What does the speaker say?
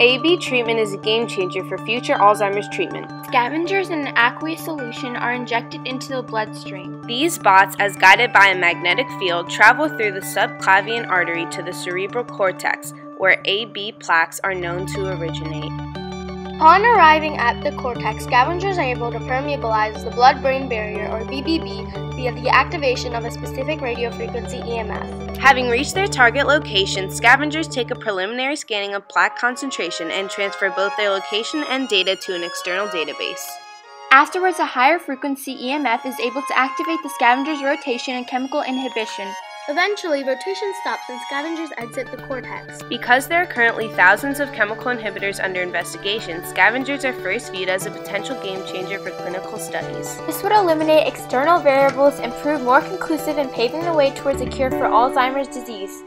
AB treatment is a game changer for future Alzheimer's treatment. Scavengers in an aqueous solution are injected into the bloodstream. These bots, as guided by a magnetic field, travel through the subclavian artery to the cerebral cortex, where AB plaques are known to originate. Upon arriving at the cortex, scavengers are able to permeabilize the blood brain barrier, or BBB, via the activation of a specific radiofrequency EMF. Having reached their target location, scavengers take a preliminary scanning of plaque concentration and transfer both their location and data to an external database. Afterwards, a higher frequency EMF is able to activate the scavenger's rotation and chemical inhibition. Eventually, rotation stops and scavengers exit the cortex. Because there are currently thousands of chemical inhibitors under investigation, scavengers are first viewed as a potential game changer for clinical studies. This would eliminate external variables and prove more conclusive in paving the way towards a cure for Alzheimer's disease.